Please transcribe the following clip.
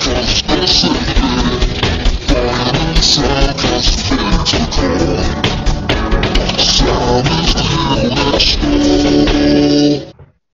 Cause